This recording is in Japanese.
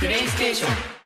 プレイステーション。